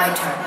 my turn.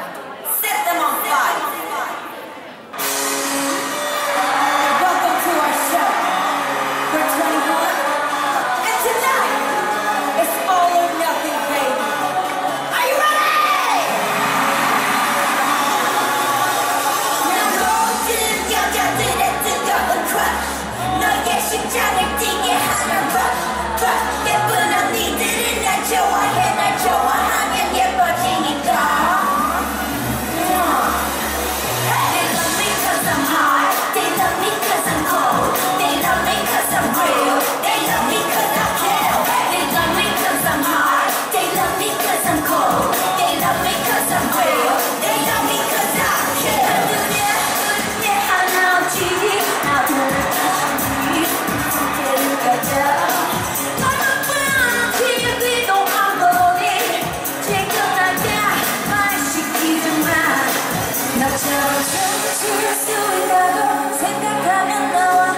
춤을 출수 있다고 생각하면 나와